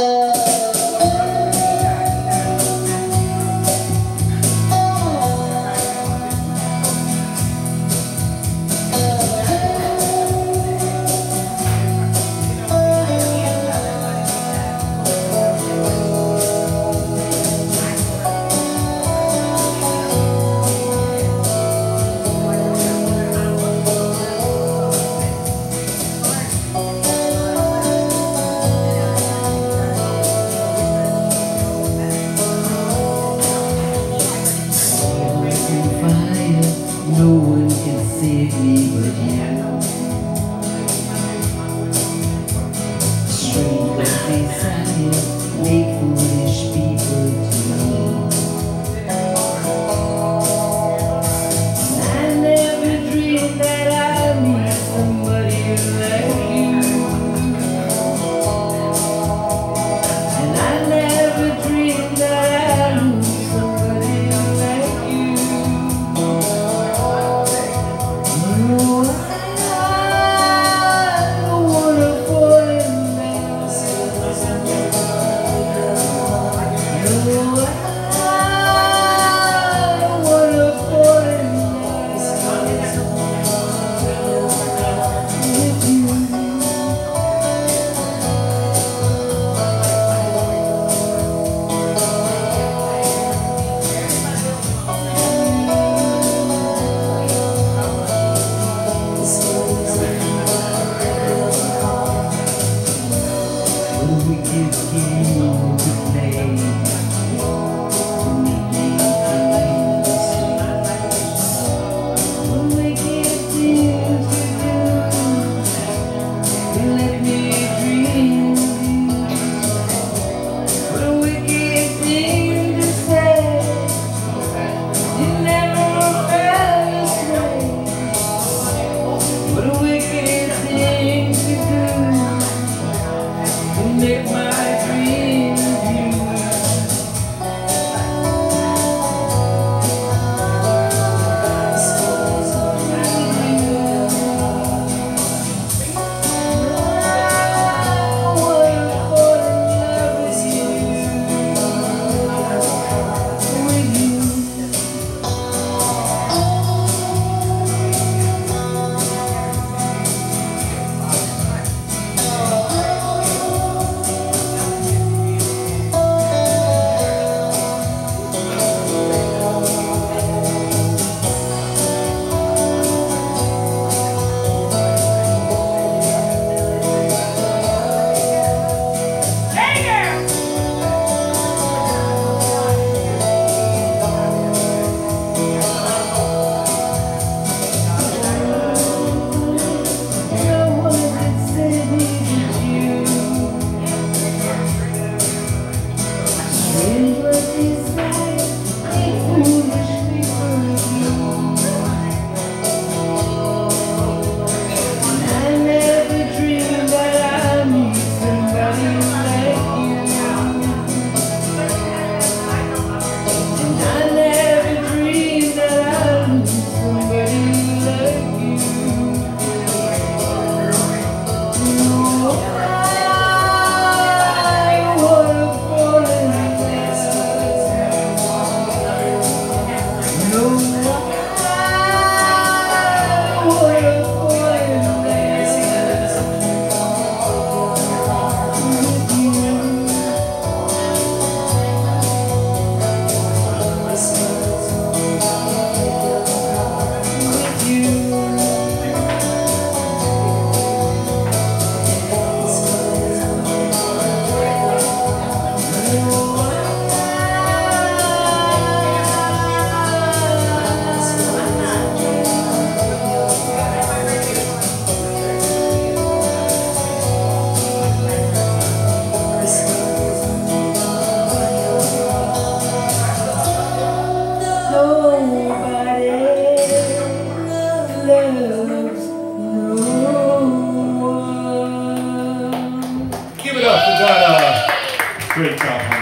No let me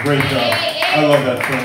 Great job. I love that film.